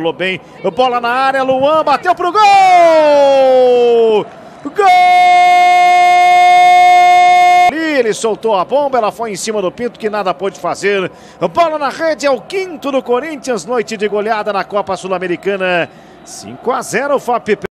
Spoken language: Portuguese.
Pulou bem, bola na área, Luan bateu pro gol! Gol! Ele soltou a bomba, ela foi em cima do Pinto que nada pôde fazer. Bola na rede, é o quinto do Corinthians, noite de goleada na Copa Sul-Americana. 5 a 0 FAP.